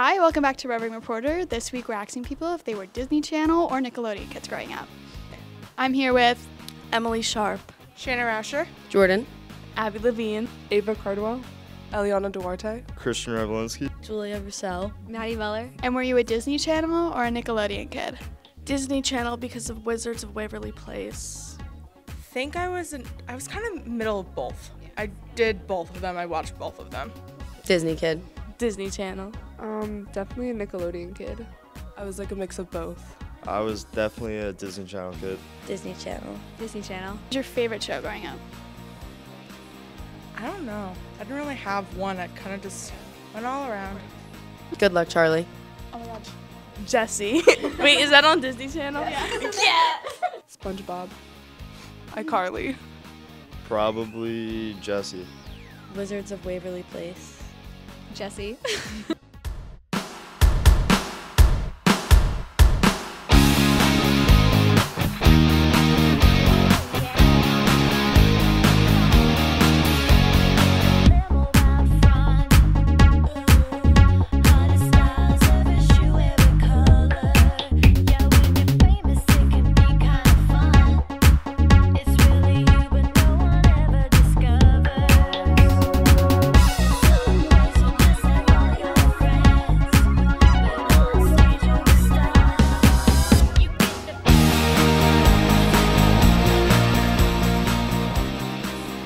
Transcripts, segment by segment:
Hi, welcome back to Roving Reporter. This week we're asking people if they were Disney Channel or Nickelodeon kids growing up. I'm here with Emily Sharp, Shanna Rauscher, Jordan, Abby Levine, Ava Cardwell, Eliana Duarte, Christian Revelinsky. Julia Russell, Maddie Muller. and were you a Disney Channel or a Nickelodeon kid? Disney Channel because of Wizards of Waverly Place. I think I was in, I was kind of middle of both. I did both of them. I watched both of them. Disney kid. Disney Channel. Um, definitely a Nickelodeon kid. I was like a mix of both. I was definitely a Disney Channel kid. Disney Channel. Disney Channel. What's your favorite show growing up? I don't know. I didn't really have one. I kind of just went all around. Good luck, Charlie. Oh my gosh. Jessie. Wait, is that on Disney Channel? Yeah. yeah. SpongeBob. iCarly. Probably Jessie. Wizards of Waverly Place. Jessie.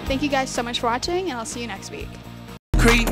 Thank you guys so much for watching, and I'll see you next week. Creep.